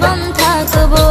bantak zabo